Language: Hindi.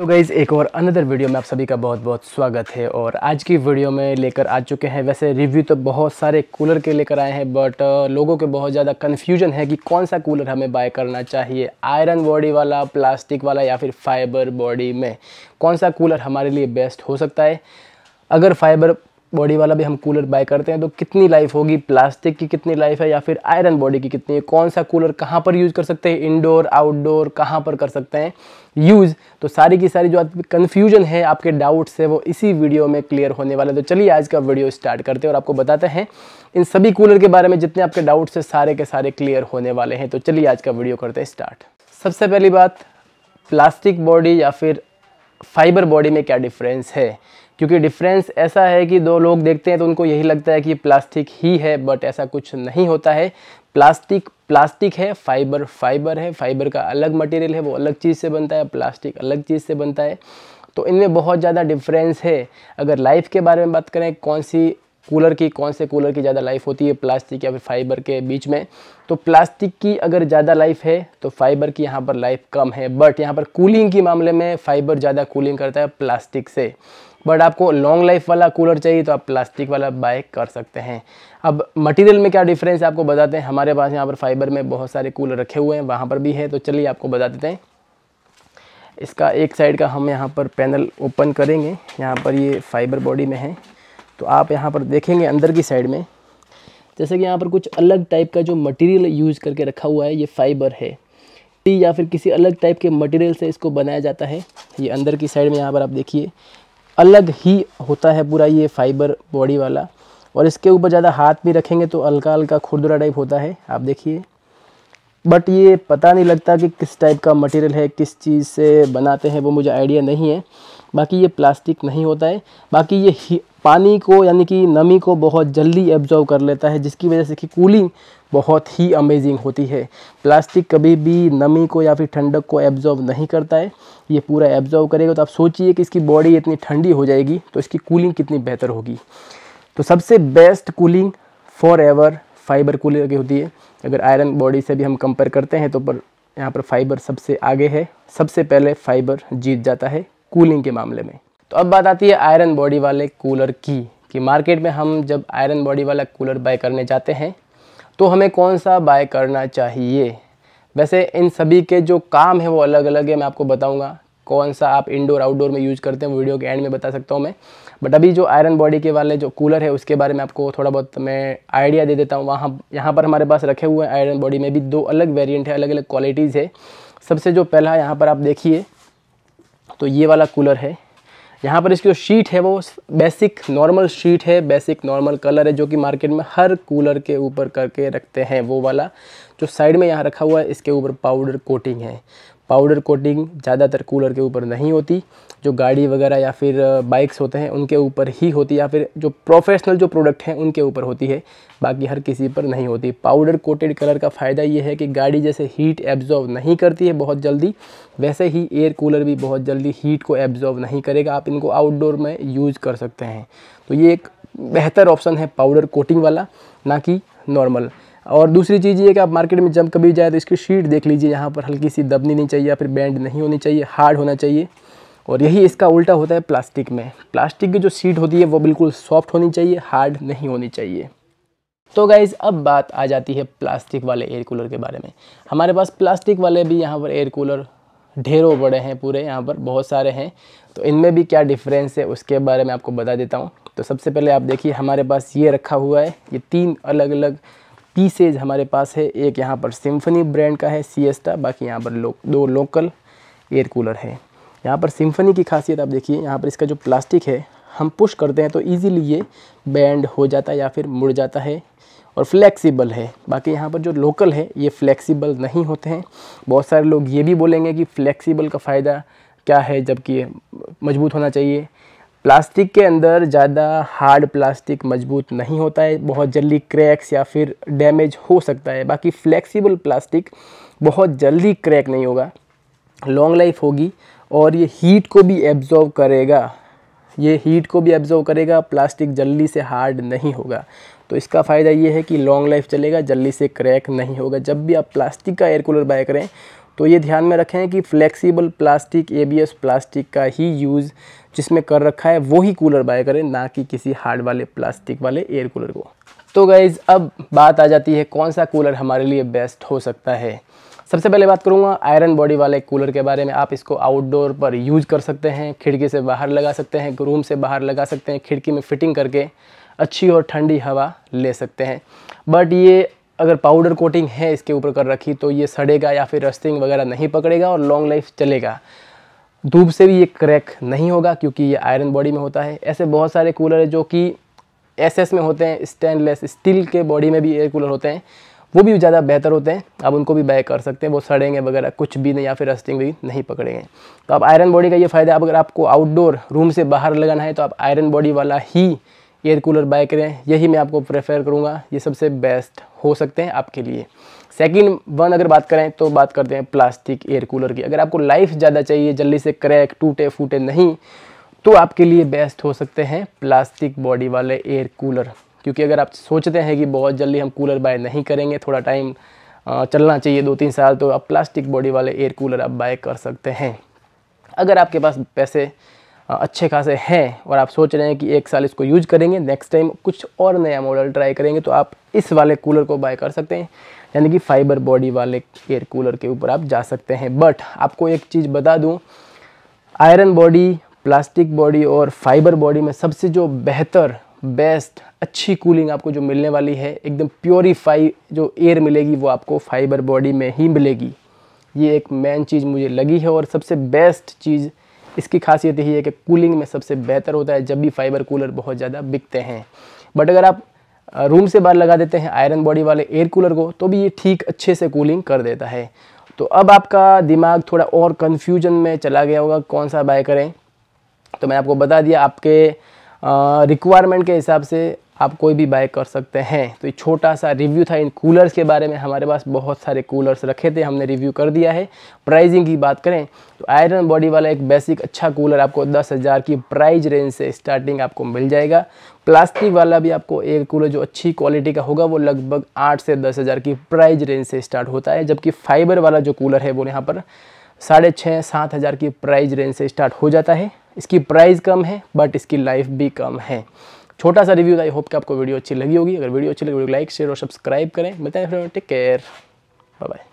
तो गाइज़ एक और अनदर वीडियो में आप सभी का बहुत बहुत स्वागत है और आज की वीडियो में लेकर आ चुके हैं। वैसे रिव्यू तो बहुत सारे कूलर के लेकर आए हैं बट लोगों के बहुत ज़्यादा कन्फ्यूज़न है कि कौन सा कूलर हमें बाय करना चाहिए। आयरन बॉडी वाला प्लास्टिक वाला या फिर फाइबर बॉडी में कौन सा कूलर हमारे लिए बेस्ट हो सकता है? अगर फाइबर बॉडी वाला भी हम कूलर बाय करते हैं तो कितनी लाइफ होगी? प्लास्टिक की कितनी लाइफ है या फिर आयरन बॉडी की कितनी है? कौन सा कूलर कहाँ पर यूज़ कर सकते हैं? इंडोर आउटडोर कहाँ पर कर सकते हैं? यूज़ तो सारी की सारी जो कन्फ्यूज़न है, आपके डाउट्स है, वो इसी वीडियो में क्लियर होने वाले तो चलिए आज का वीडियो स्टार्ट करते हैं और आपको बताते हैं, इन सभी कूलर के बारे में जितने आपके डाउट्स है, सारे के सारे क्लियर होने वाले हैं। तो चलिए आज का वीडियो करते हैं स्टार्ट सबसे पहली बात प्लास्टिक बॉडी या फिर फाइबर बॉडी में क्या डिफरेंस है? क्योंकि डिफरेंस ऐसा है कि दो लोग देखते हैं तो उनको यही लगता है कि प्लास्टिक ही है बट ऐसा कुछ नहीं होता है। प्लास्टिक प्लास्टिक है फाइबर फाइबर है। फाइबर का अलग मटेरियल है, वो अलग चीज़ से बनता है प्लास्टिक अलग चीज़ से बनता है। तो इनमें बहुत ज़्यादा डिफरेंस है। अगर लाइफ के बारे में बात करें, कौन सी कूलर की, कौन से कूलर की ज़्यादा लाइफ होती है प्लास्टिक या फिर फाइबर के बीच में? तो प्लास्टिक की अगर ज़्यादा लाइफ है तो फाइबर की यहाँ पर लाइफ कम है। बट यहाँ पर कूलिंग के मामले में फाइबर ज़्यादा कूलिंग करता है प्लास्टिक से। बट आपको लॉन्ग लाइफ वाला कूलर चाहिए तो आप प्लास्टिक वाला बाय कर सकते हैं। अब मटेरियल में क्या डिफरेंस है, आपको बताते हैं। हमारे पास यहाँ पर फाइबर में बहुत सारे कूलर रखे हुए हैं, वहाँ पर भी है। तो चलिए आपको बता देते हैं। इसका एक साइड का हम यहाँ पर पैनल ओपन करेंगे। यहाँ पर ये फाइबर बॉडी में है। तो आप यहाँ पर देखेंगे अंदर की साइड में। जैसे कि यहाँ पर कुछ अलग टाइप का जो मटेरियल यूज़ करके रखा हुआ है, ये फाइबर है। टी या फिर किसी अलग टाइप के मटेरियल से इसको बनाया जाता है। ये अंदर की साइड में यहाँ पर आप देखिए। अलग ही होता है पूरा ये फाइबर बॉडी वाला। और इसके ऊपर ज़्यादा हाथ भी रखेंगे तो हल्का हल्का खुरदुरा टाइप होता है, आप देखिए। बट ये पता नहीं लगता कि किस टाइप का मटेरियल है, किस चीज़ से बनाते हैं, वो मुझे आइडिया नहीं है। बाकी ये प्लास्टिक नहीं होता है। बाकी ये पानी को यानी कि नमी को बहुत जल्दी एब्जॉर्व कर लेता है, जिसकी वजह से कि कूलिंग बहुत ही अमेजिंग होती है। प्लास्टिक कभी भी नमी को या फिर ठंडक को एब्जॉर्व नहीं करता है। ये पूरा एब्जॉर्व करेगा तो आप सोचिए कि इसकी बॉडी इतनी ठंडी हो जाएगी तो इसकी कूलिंग कितनी बेहतर होगी। तो सबसे best cooling for ever fibre cooler की होती है। अगर आयरन बॉडी से भी हम कंपेयर करते हैं तो पर यहाँ पर फाइबर सबसे आगे है। सबसे पहले फाइबर जीत जाता है कूलिंग के मामले में। तो अब बात आती है आयरन बॉडी वाले कूलर की, कि मार्केट में हम जब आयरन बॉडी वाला कूलर बाय करने जाते हैं तो हमें कौन सा बाय करना चाहिए? वैसे इन सभी के जो काम है वो अलग अलग है, मैं आपको बताऊँगा कौन सा आप इंडोर आउटडोर में यूज़ करते हैं वीडियो के एंड में बता सकता हूँ मैं। बट अभी जो आयरन बॉडी के वाले जो कूलर है, उसके बारे में आपको थोड़ा बहुत मैं आइडिया दे देता हूँ। वहाँ, यहाँ पर हमारे पास रखे हुए हैं आयरन बॉडी में भी दो अलग वेरियंट है अलग अलग क्वालिटीज़ है। सबसे जो पहला यहाँ पर आप देखिए तो ये वाला कूलर है। यहाँ पर इसकी जो शीट है वो बेसिक नॉर्मल शीट है बेसिक नॉर्मल कलर है जो कि मार्केट में हर कूलर के ऊपर करके रखते हैं वो वाला, जो साइड में यहाँ रखा हुआ है, इसके ऊपर पाउडर कोटिंग है। पाउडर कोटिंग ज़्यादातर कूलर के ऊपर नहीं होती, जो गाड़ी वगैरह या फिर बाइक्स होते हैं, उनके ऊपर ही होती या फिर जो प्रोफेशनल जो प्रोडक्ट हैं, उनके ऊपर होती है, बाकी हर किसी पर नहीं होती। पाउडर कोटेड कलर का फ़ायदा ये है कि गाड़ी जैसे हीट एब्जॉर्व नहीं करती है बहुत जल्दी, वैसे ही एयर कूलर भी बहुत जल्दी हीट को एब्जॉर्व नहीं करेगा, आप इनको आउटडोर में यूज़ कर सकते हैं। तो ये एक बेहतर ऑप्शन है पाउडर कोटिंग वाला, ना कि नॉर्मल। और दूसरी चीज़ ये कि आप मार्केट में जब कभी जाए तो इसकी शीट देख लीजिए, यहाँ पर हल्की सी दबनी नहीं चाहिए या फिर बैंड नहीं होनी चाहिए हार्ड होना चाहिए। और यही इसका उल्टा होता है प्लास्टिक में। प्लास्टिक की जो सीट होती है वो बिल्कुल सॉफ्ट होनी चाहिए हार्ड नहीं होनी चाहिए। तो गाइज़ अब बात आ जाती है प्लास्टिक वाले एयर कूलर के बारे में। हमारे पास प्लास्टिक वाले भी यहाँ पर एयर कूलर ढेरों बड़े हैं पूरे, यहाँ पर बहुत सारे हैं। तो इनमें भी क्या डिफरेंस है उसके बारे में आपको बता देता हूँ। तो सबसे पहले आप देखिए, हमारे पास ये रखा हुआ है। ये तीन अलग अलग पीसेज हमारे पास है एक यहाँ पर सिम्फनी ब्रांड का है सीएसटा बाकी यहाँ पर लो, दो लोकल एयर कूलर है। यहाँ पर सिम्फनी की खासियत आप देखिए यहाँ पर इसका जो प्लास्टिक है हम पुश करते हैं तो ईजीली ये बैंड हो जाता है या फिर मुड़ जाता है और फ्लेक्सिबल है। बाकी यहाँ पर जो लोकल है ये फ्लेक्सिबल नहीं होते हैं। बहुत सारे लोग ये भी बोलेंगे कि फ्लेक्सिबल का फ़ायदा क्या है जबकि मज़बूत होना चाहिए। प्लास्टिक के अंदर ज़्यादा हार्ड प्लास्टिक मज़बूत नहीं होता है, बहुत जल्दी क्रैक्स या फिर डैमेज हो सकता है। बाकी फ्लेक्सिबल प्लास्टिक बहुत जल्दी क्रैक नहीं होगा, लॉन्ग लाइफ होगी और ये हीट को भी एब्जॉर्व करेगा। ये हीट को भी एब्जॉर्व करेगा, प्लास्टिक जल्दी से हार्ड नहीं होगा। तो इसका फ़ायदा ये है कि लॉन्ग लाइफ चलेगा, जल्दी से क्रैक नहीं होगा। जब भी आप प्लास्टिक का एयर कूलर बाय करें तो ये ध्यान में रखें कि फ्लेक्सिबल प्लास्टिक एबीएस प्लास्टिक का ही यूज़ जिसमें कर रखा है, वो ही कूलर बाय करें, ना कि किसी हार्ड वाले प्लास्टिक वाले एयर कूलर को। तो गाइज़ अब बात आ जाती है कौन सा कूलर हमारे लिए बेस्ट हो सकता है। सबसे पहले बात करूँगा आयरन बॉडी वाले कूलर के बारे में। आप इसको आउटडोर पर यूज़ कर सकते हैं, खिड़की से बाहर लगा सकते हैं रूम से बाहर लगा सकते हैं, खिड़की में फिटिंग करके अच्छी और ठंडी हवा ले सकते हैं। बट ये अगर पाउडर कोटिंग है इसके ऊपर कर रखी तो ये सड़ेगा या फिर रस्टिंग वगैरह नहीं पकड़ेगा और लॉन्ग लाइफ चलेगा। धूप से भी ये क्रैक नहीं होगा क्योंकि ये आयरन बॉडी में होता है। ऐसे बहुत सारे कूलर है जो कि एस में होते हैं स्टेनलेस स्टील के बॉडी में भी एयर कूलर होते हैं। वो भी ज़्यादा बेहतर होते हैं। आप उनको भी बाय कर सकते हैं, वो सड़ेंगे वगैरह, कुछ भी नहीं, या फिर रस्टिंग भी नहीं पकड़ेंगे। तो आप आयरन बॉडी का ये फ़ायदा अगर आपको आउटडोर रूम से बाहर लगाना है तो आप आयरन बॉडी वाला ही एयर कूलर बाय करें। यही मैं आपको प्रेफर करूँगा। ये सबसे बेस्ट हो सकते हैं आपके लिए। सेकेंड वन अगर बात करें तो बात करते हैं प्लास्टिक एयर कूलर की। अगर आपको लाइफ ज़्यादा चाहिए, जल्दी से क्रैक टूटे फूटे नहीं तो आपके लिए बेस्ट हो सकते हैं प्लास्टिक बॉडी वाले एयर कूलर क्योंकि अगर आप सोचते हैं कि बहुत जल्दी हम कूलर बाय नहीं करेंगे, थोड़ा टाइम चलना चाहिए दो तीन साल तो आप प्लास्टिक बॉडी वाले एयर कूलर आप बाय कर सकते हैं। अगर आपके पास पैसे अच्छे खासे हैं और आप सोच रहे हैं कि एक साल इसको यूज़ करेंगे नेक्स्ट टाइम कुछ और नया मॉडल ट्राई करेंगे तो आप इस वाले कूलर को बाय कर सकते हैं। यानी कि फाइबर बॉडी वाले एयर कूलर के ऊपर आप जा सकते हैं। बट आपको एक चीज़ बता दूँ आयरन बॉडी प्लास्टिक बॉडी और फाइबर बॉडी में सबसे जो बेहतर बेस्ट अच्छी कूलिंग आपको जो मिलने वाली है, एकदम प्योरीफाई जो एयर मिलेगी वो आपको फाइबर बॉडी में ही मिलेगी। ये एक मेन चीज़ मुझे लगी है और सबसे बेस्ट चीज़ इसकी खासियत यही है कि कूलिंग में सबसे बेहतर होता है जब भी फाइबर कूलर बहुत ज़्यादा बिकते हैं। बट अगर आप रूम से बाहर लगा देते हैं आयरन बॉडी वाले एयर कूलर को तो भी ये ठीक अच्छे से कूलिंग कर देता है। तो अब आपका दिमाग थोड़ा और कन्फ्यूज़न में चला गया होगा, कौन सा बाय करें? तो मैं आपको बता दिया, आपके रिक्वायरमेंट के हिसाब से आप कोई भी बाय कर सकते हैं। तो ये छोटा सा रिव्यू था इन कूलर्स के बारे में। हमारे पास बहुत सारे कूलर्स रखे थे, हमने रिव्यू कर दिया है। प्राइजिंग की बात करें तो आयरन बॉडी वाला एक बेसिक अच्छा कूलर आपको दस हज़ार की प्राइज रेंज से स्टार्टिंग आपको मिल जाएगा। प्लास्टिक वाला भी आपको एक कूलर जो अच्छी क्वालिटी का होगा, वो लगभग आठ से दस हज़ार की प्राइज रेंज से स्टार्ट होता है। जबकि फाइबर वाला जो कूलर है, वो यहाँ पर साढ़े छः सात हज़ार की प्राइस रेंज से स्टार्ट हो जाता है। इसकी प्राइस कम है बट इसकी लाइफ भी कम है। छोटा सा रिव्यू आई होप कि आपको वीडियो अच्छी लगी होगी। अगर वीडियो अच्छी लगी, वीडियो लाइक शेयर और सब्सक्राइब करें। बताएँ friend take care bye bye